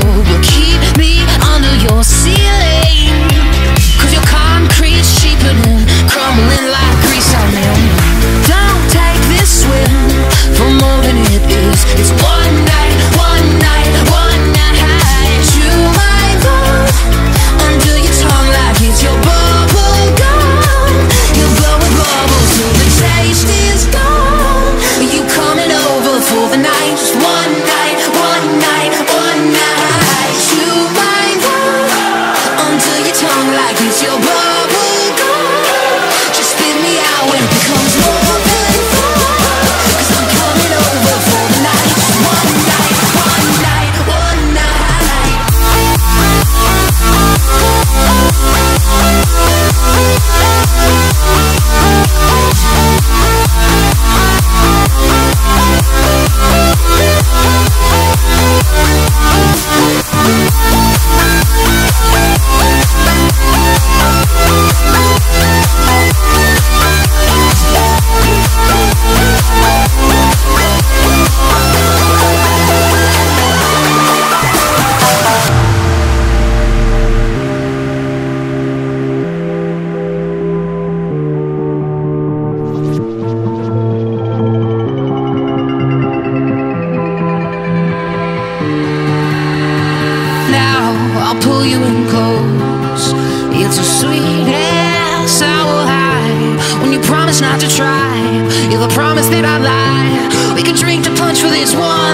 We'll keep for this one.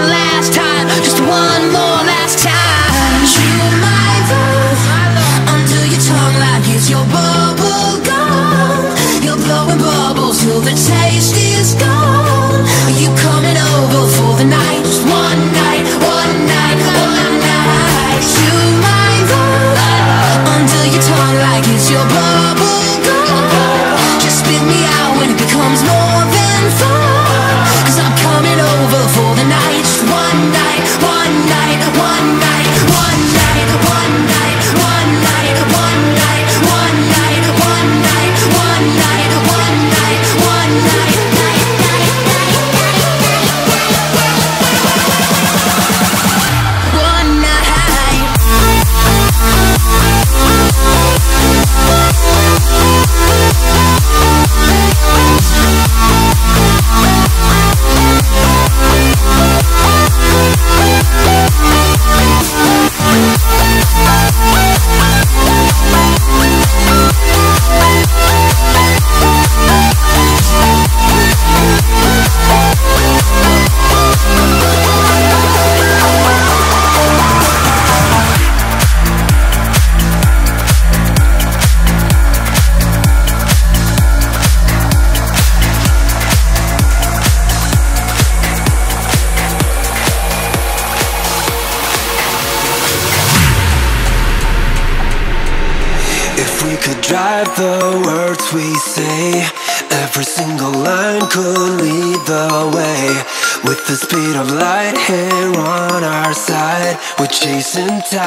Every single line could lead the way. With the speed of light here on our side We're chasing time.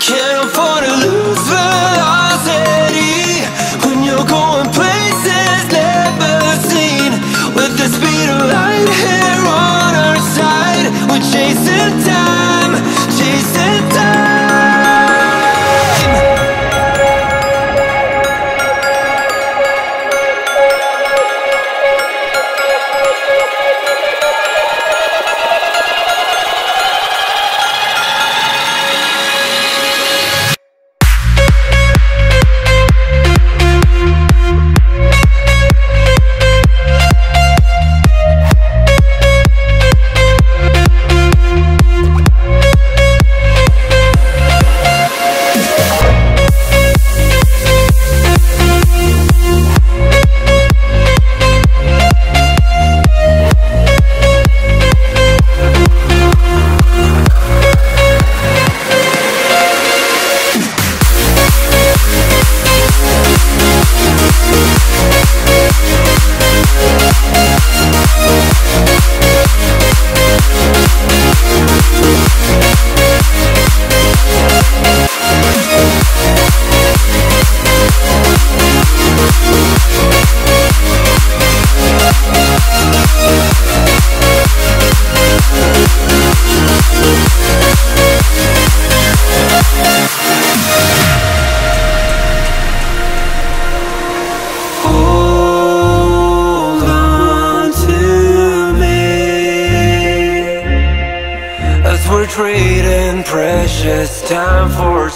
Can't afford to lose velocity When you're going places never seen. With the speed of light here on our side We're chasing time, chasing time precious time for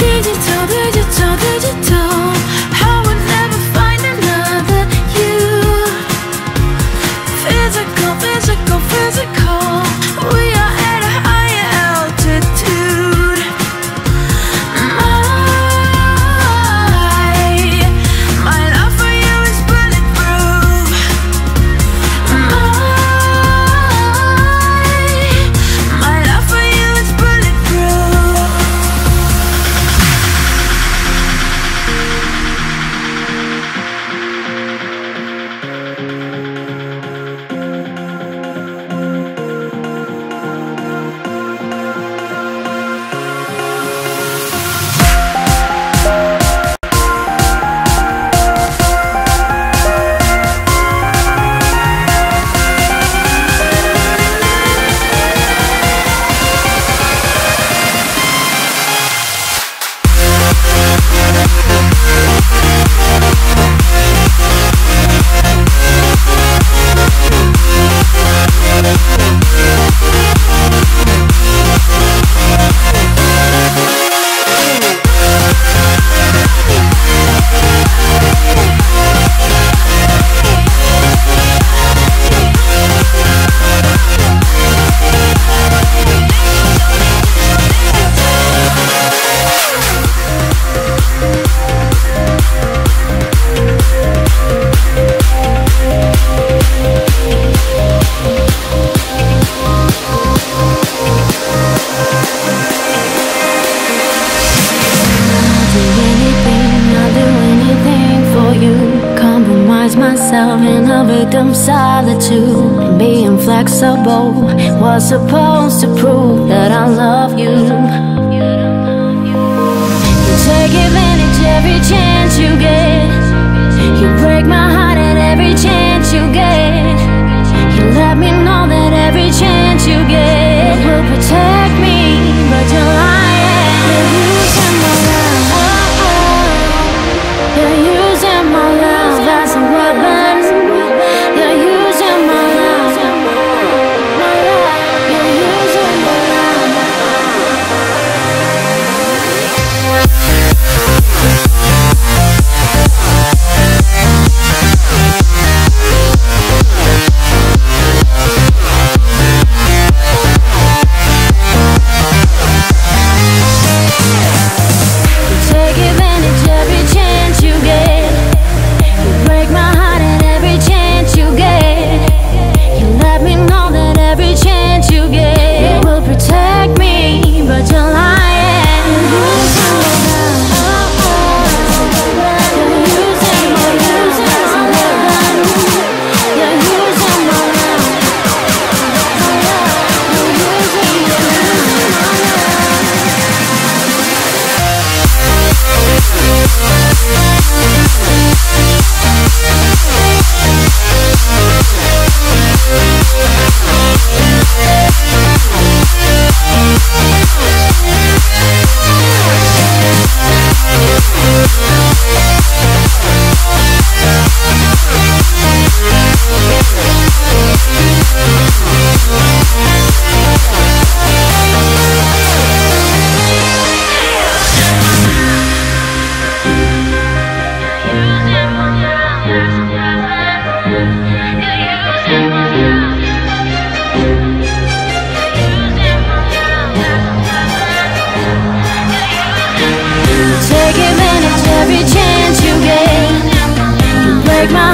Did you freedom, solitude, and being flexible was supposed to prove that I love you. You take advantage every chance you get. You break my heart at every chance you get. You let me know that every chance you get will protect. break my